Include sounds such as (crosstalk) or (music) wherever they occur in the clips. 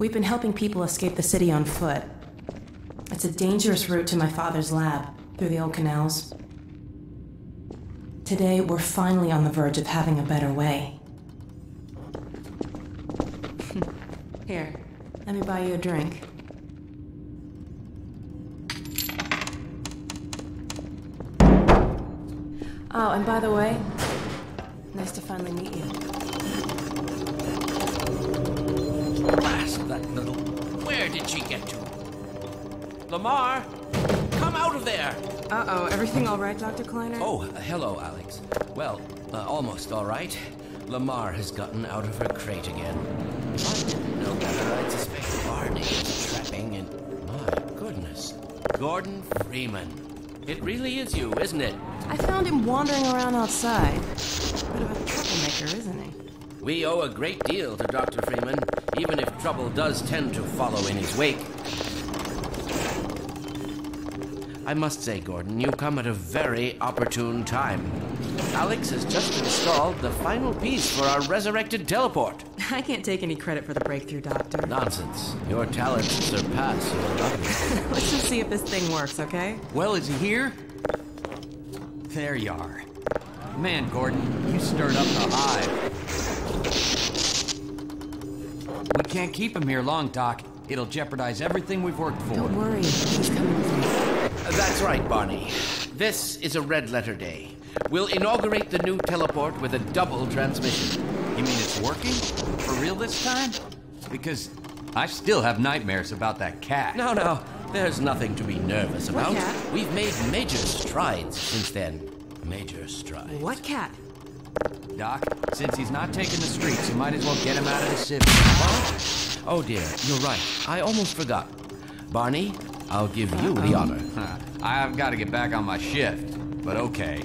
We've been helping people escape the city on foot. It's a dangerous route to my father's lab, through the old canals. Today, we're finally on the verge of having a better way. Here, let me buy you a drink. Oh, and by the way, nice to finally meet you. Blast that little. Where did she get to? Lamarr, come out of there! Uh oh, everything all right, Dr. Kleiner? Oh, uh, hello, Alyx. Well, uh, almost all right. Lamarr has gotten out of her crate again. I Gordon Freeman. It really is you, isn't it? I found him wandering around outside. Bit of a troublemaker, isn't he? We owe a great deal to Dr. Freeman, even if trouble does tend to follow in his wake. I must say, Gordon, you come at a very opportune time. Alyx has just installed the final piece for our resurrected teleport. (laughs) I can't take any credit for the breakthrough, Doctor. Nonsense. Your talents surpass your others. (laughs) Let's just see if this thing works, okay? Well, is he here? There you are. Man, Gordon, you stirred up the hive. We can't keep him here long, Doc. It'll jeopardize everything we've worked for. Don't worry, he's coming with me. That's right, Barney. This is a red letter day. We'll inaugurate the new teleport with a double transmission. You mean it's working? For real this time? Because I still have nightmares about that cat. No, no, there's nothing to be nervous about. cat? We've made major strides since then. Major strides. What cat? Doc, since he's not taking the streets, you might as well get him out of the city. Oh dear, you're right. I almost forgot. Barney, I'll give you the honor. (laughs) I've got to get back on my shift, but okay.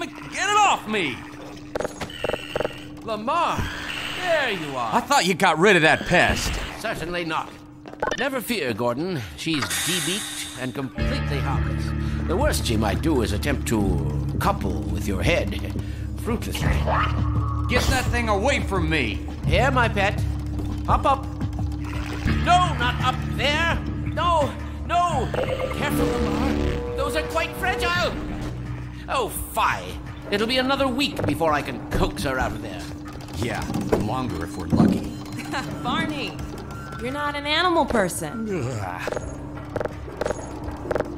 Damn it, get it off me! Lamarr, there you are. I thought you got rid of that pest. Certainly not. Never fear, Gordon. She's debeaked and completely harmless. The worst she might do is attempt to couple with your head. Fruitlessly. Get that thing away from me! Here, my pet. Hop up. No, not up there. No, no. Careful, Lamarr. Those are quite fragile. Oh, fie. It'll be another week before I can coax her out of there. Yeah, longer if we're lucky. (laughs) Barney! You're not an animal person. (sighs)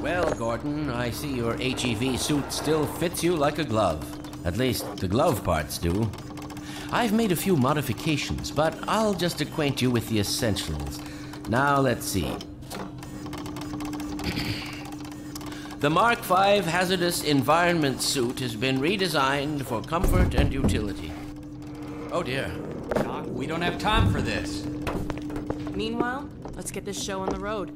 Well, Gordon, I see your HEV suit still fits you like a glove. At least the glove parts do. I've made a few modifications, but I'll just acquaint you with the essentials. Now, let's see. The Mark V hazardous environment suit has been redesigned for comfort and utility. Oh dear. Doc, we don't have time for this. Meanwhile, let's get this show on the road.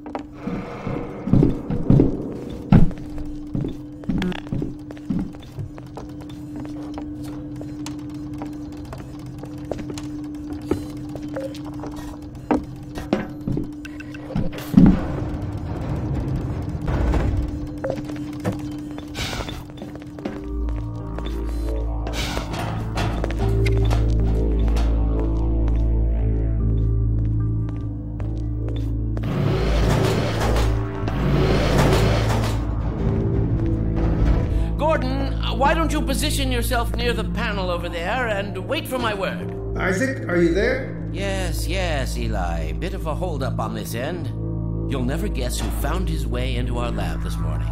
Don't you position yourself near the panel over there and wait for my word? Isaac, are you there? Yes, yes, Eli. Bit of a holdup on this end. You'll never guess who found his way into our lab this morning.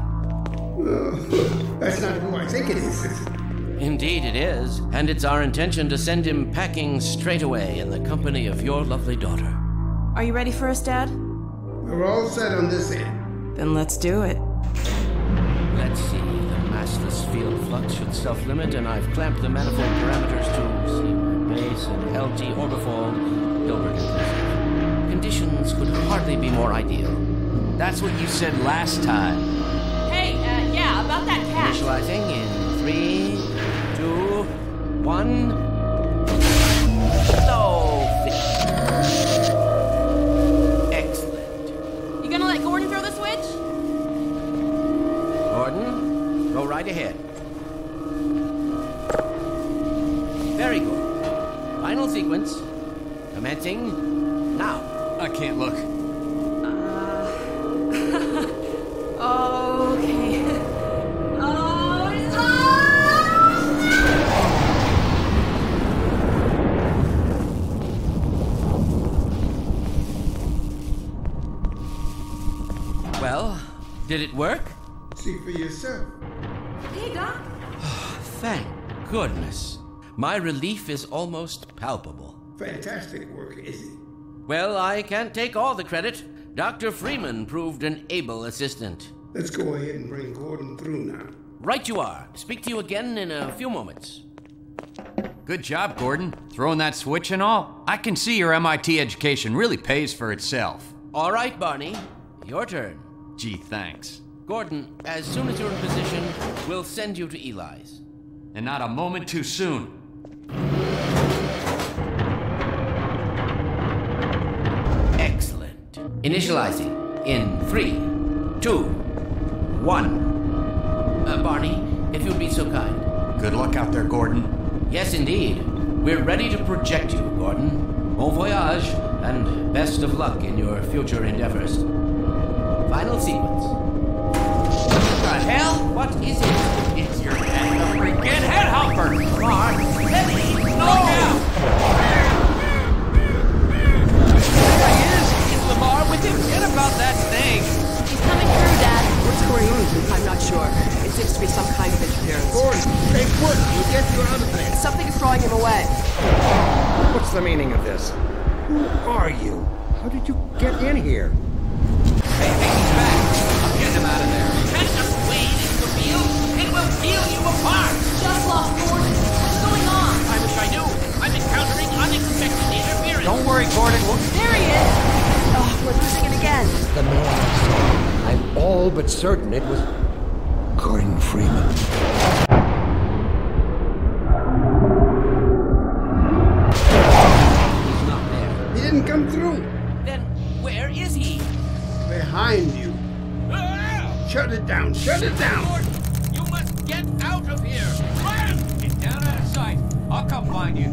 That's not who I think it is. Indeed, it is. And it's our intention to send him packing straight away in the company of your lovely daughter. Are you ready for us, Dad? We're all set on this end. Then let's do it. Let's see. The massless field flux should self limit, and I've clamped the manifold parameters to Seymour base and LT orbifold, Hilbert inclusive. conditions could hardly be more ideal. That's what you said last time. Hey, uh, yeah, about that cat. Initializing in three, two, one. So Excellent. You gonna let Gordon throw the switch? Gordon, go right ahead. Very good. Final sequence. Commencing now. I can't look. Uh, (laughs) okay. (laughs) Oh, it's Well, did it work? See for yourself. Hey, Doc. (sighs) Thank goodness. My relief is almost palpable. Fantastic work, Izzy. Well, I can't take all the credit. Dr. Freeman proved an able assistant. Let's go ahead and bring Gordon through now. Right you are. Speak to you again in a few moments. Good job, Gordon. Throwing that switch and all. I can see your MIT education really pays for itself. All right, Barney. Your turn. Gee, thanks. Gordon, as soon as you're in position, we'll send you to Eli's. And not a moment too soon. Initializing in three, two, one. Uh, Barney, if you'd be so kind. Good luck out there, Gordon. Yes, indeed. We're ready to project you, Gordon. Bon voyage, and best of luck in your future endeavors. Final sequence. What the hell? What is it? It's your head, the freaking head hopper! Lamarr, Lily, Lamarr with about that thing! He's coming through, Dad. What's going on? I'm not sure. It seems to be some kind of interference. Gordon, stay put. We'll get you out of there. Something is drawing him away. What's the meaning of this? Who are you? How did you get in here? Hey, hey, he's back! I'm getting him out of there. You Can't just wade into the field. It will peel you apart. Just lost Gordon. What's going on? I wish I knew. I'm encountering unexpected interference. Don't worry, Gordon. We'll... There he is. Oh, we're losing it again. The man I saw. I'm all but certain it was Gordon Freeman. He's not there. He didn't come through. Then where is he? Behind you. Ah! Shut it down. Shut it down. Gordon, you must get out of here. Run! Get down out of sight. I'll come find you.